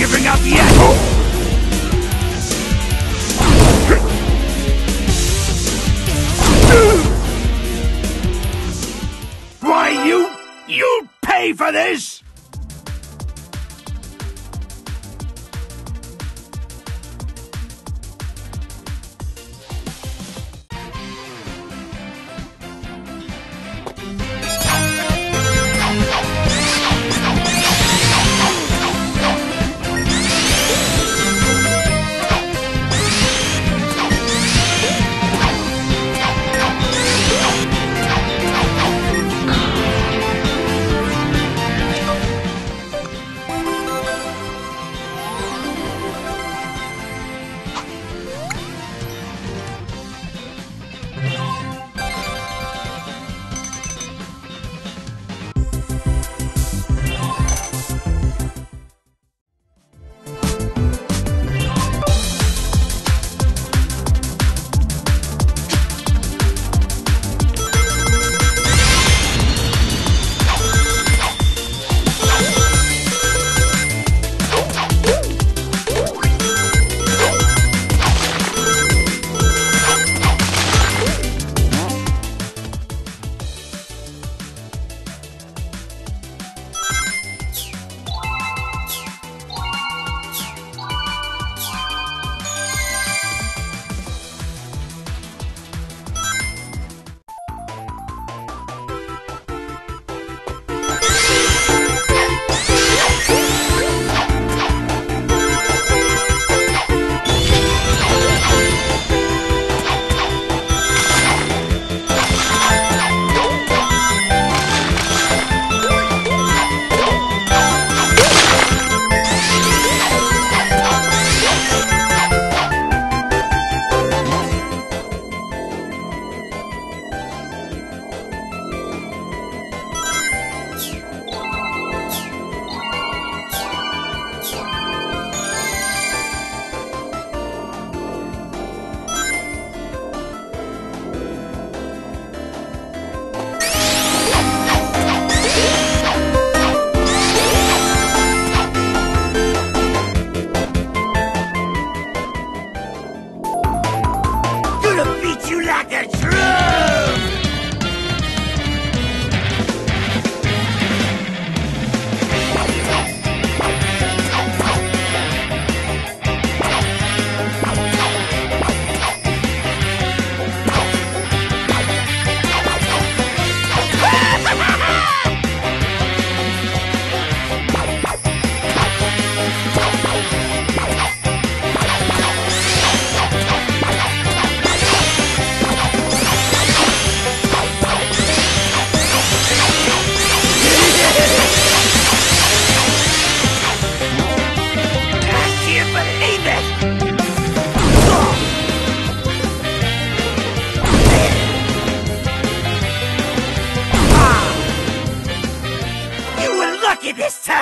giving up yet!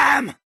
This